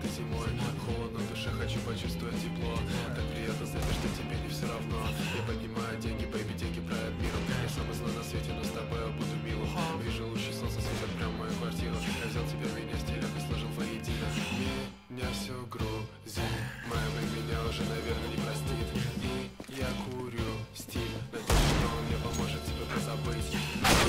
как зимой Холодно в душе, хочу почувствовать тепло. Так приятно знать, что тебе не все равно. Я поднимаю деньги, baby, деньги правят миром. Я самый злой на свете, но с тобой я буду милым. Вижу лучи солнца светят прям в мою квартиру. Я взял тебя, в меня стилек и сложил воедино. Меня все грузит. Моя baby меня уже, наверное, не простит. И я курю стиль Надеюсь, что он мне поможет тебя позабыть.